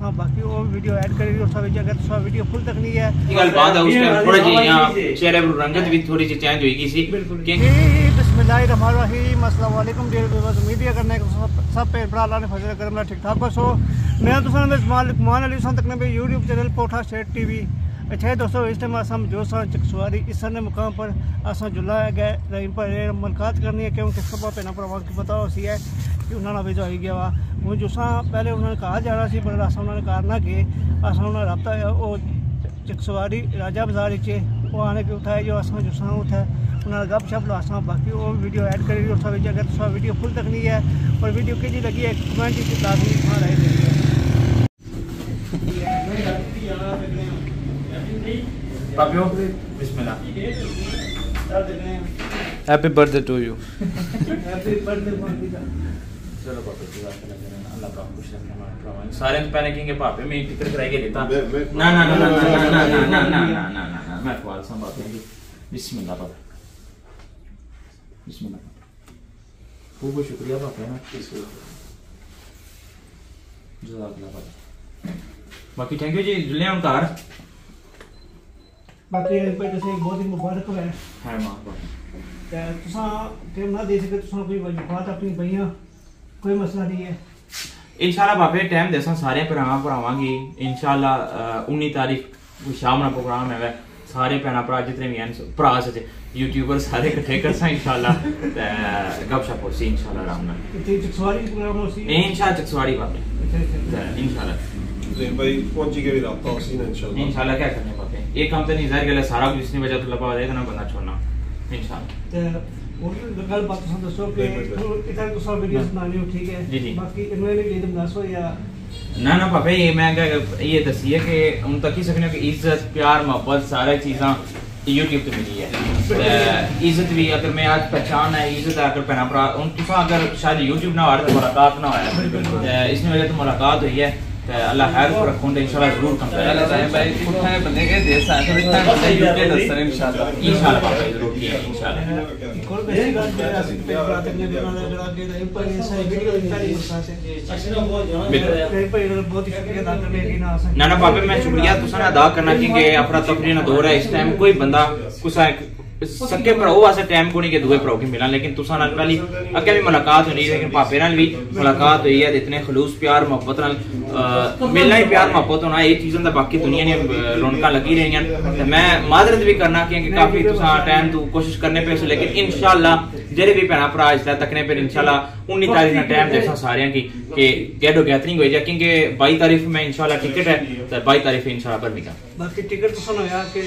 हाँ बाकी वो वीडियो ऐड करेगी और सब जगह तो सब वीडियो फुल तक नहीं है। गल बात है उस टाइम जी यहाँ चेहरे पर रंगत भी थोड़ी सी चेंज हुई सी बिस्मिल्लाहिर्रहमानिर्रहीम अस्सलाम वालेकुम डियर व्यूअर्स उम्मीद करने सब पे अल्लाह ने फजल करम ठीक ठाक बस हो। मैं तो सन में जमाल लुकमान अली सन तक ने यूट्यूब चैनल पोठा शेट टीवी है दोस्तों इस टाइम असम जो सा चकसवारी इस मुकाम पर असा जुला गए, रहीम पर मुलाकात करनी है, क्योंकि सब भैन भरावान की पता होती है कि उन्होंने भी आई गया वा। हूँ जुसा पहले उन्होंने कहा जाना सी पर अस उन्होंने कहा ना गए अस उन्होंने रबता वो चकसवारी राजा बाज़ार वो आने के उठाए जो असा जुसा उठे उन्होंने गप शप लो बाकी वो वीडियो ऐड सब जगह तो वीडियो फुल तक है और वीडियो कि लगी है, कमेंट लाजमी हाँ रहे देंगे पापियो बिस्मिल्लाह happy birthday to you happy birthday चलो पापा की बात करें अल्लाह पाक खुश रखे हमारे प्रवान सारे तो पहले कहेंगे पापे मैं टिकट कराई के देता मैं- मैं- ना ना ना ना ना ना ना ना ना ना ना ना ना ना मैं ख्वाल संभाल बिस्मिल्लाह पापा बिस्मिल्लाह बहुत बहुत शुक्रिया पापा ना जज़ाकल्लाह बाकी थैंक यू जी जुल्ले हम कार ਬਾਕੀ ਇਹ ਕੋਈ ਤੁਸੀਂ ਬਹੁਤ ਹੀ ਮੁਬਾਰਕ ਹੈ ਹੈ ਮਾਂ ਤੇ ਤੁਸੀਂ ਤੇ ਨਾ ਦੇ ਸਕੇ ਤੁਸੀਂ ਕੋਈ ਵਜੂਹਾਤ ਆਪਣੀ ਪਈਆਂ ਕੋਈ ਮਸਲਾ ਨਹੀਂ ਹੈ ਇਨਸ਼ਾਅੱਲਾ ਬਾਬੇ ਟਾਈਮ ਦੇਸਾਂ ਸਾਰੇ ਭਰਾਵਾਂ ਭਰਾਵਾਂਗੇ ਇਨਸ਼ਾਅੱਲਾ 19 ਤਾਰੀਖ ਸ਼ਾਮ ਨੂੰ ਪ੍ਰੋਗਰਾਮ ਹੈ ਸਾਰੇ ਭੈਣਾ ਭਰਾ ਜਿਤਨੇ ਵੀ ਹਨ ਭਰਾ ਸੱਚ ਯੂਟਿਊਬਰ ਸਾਰੇ ਇਕੱਠੇ ਕਰਸਾਂ ਇਨਸ਼ਾਅੱਲਾ ਤੇ ਗੱਪਸ਼ਪ ਹੋਸੀ ਇਨਸ਼ਾਅੱਲਾ ਰਾਮ ਨਾਲ ਤੇ ਚਕਸਵਾਰੀ ਪ੍ਰੋਗਰਾਮ ਹੋਸੀ ਨਹੀਂ ਇਨਸ਼ਾਅੱਲਾ ਚਕਸਵਾਰੀ ਬਾਬੇ ਇਨਸ਼ਾਅੱਲਾ तो तो हाँ। ना ना पापा ये दसी इज़्ज़त प्यार मोहब्बत सारी चीज़ यूट्यूब मिली है। तो इज़्ज़त भी अगर मैं आज पहचान है इज़्ज़त अगर अगर शायद यूट्यूब ना हो मुलाकात ना हो इसमें मुलाकात हुई है। अल्लाह खैर को रखूँगा इंशाल्लाह ज़रूर कम अल्लाह भाई बने के यूके दस सर इंशाल्लाह इंशाल्लाह ज़रूर इंशाल्लाह कोई बात है बात जरा वीडियो अच्छा ना बहुत पर बहुत शुक्रिया अदा करने ना ना ना मैं शुक्रिया तुसा अदा करना कि अपना तकरीर दौर है इस टाइम कोई बंदा कुछ सक्के भराओ वास्ते टाइम को नहीं दुए भराओ की मिला लेकिन तुसा अगे भी मुलाकात होनी लेकिन नाल भी मुलाकात हुई है इतने खलूस, प्यार, मोहब्बत मिलना ही प्यार, मोहब्बत होना, ये चीजां दा बाकी दुनिया ने रौनकां लगी रहियाँ ते मैं मादरत भी करना, क्योंकि काफ़ी तुसा टाइम तू कोशिश करने पे लेकिन इंशाल्लाह जेरे भी भैणा भरा इसदा तकने पे इंशाल्लाह 19 तारीख का टाइम देसा सारियाँ की કે ગેડો ગેધરિંગ હોય જાય કેમકે બાઈ તારીખ મેં ઇન્શાલ્લાह ટિકિટ है तो बाई तारीख इंशाल्लाह भरने का बाकी टिकट पसंद होया कि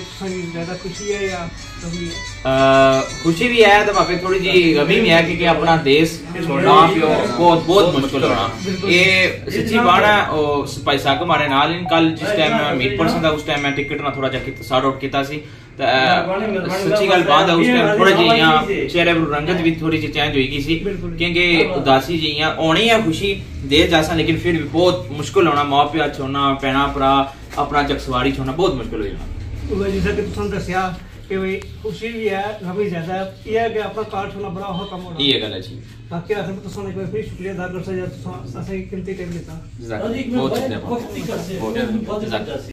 ज्यादा खुशी है या गमी है खुशी भी है तो भावे थोड़ी जी गमी भी है क्योंकि अपना देश छोड़ना पियो बहुत बहुत मुश्किल होना ये सच्ची बात है और भाई साहब हमारे नाल कल जिस टाइम मैं मीट पर्सन था उस टाइम मैं टिकट ना थोड़ा जा सार्ट आउट किया सी सच्ची गल बात है उस टाइम थोड़ा जी यहाँ चेहरे पर रंगत भी थोड़ी सी चेंज होगी सी क्योंकि उदासी जी यहाँ आनी है खुशी देर जासा लेकिन फिर भी बहुत मुश्किल होना माँ प्या छोड़ना भैना भरा अपना जगसवाड़ी छोड़ना बहुत मुश्किल हो जाना जैसा कि तुम दसिया कि भाई खुशी भी है गमी ज्यादा ये है कि अपना कार छोड़ना बड़ा और कम होना ये गल है जी बाकी आखिर में तुम एक बार फिर शुक्रिया अदा करते जा तुम असे कीमती टाइम देता बहुत बहुत बहुत